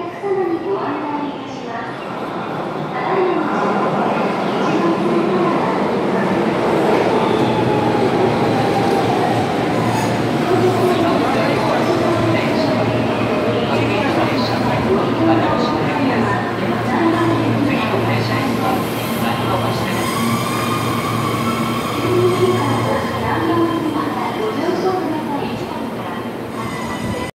Excellent.